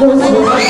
我是。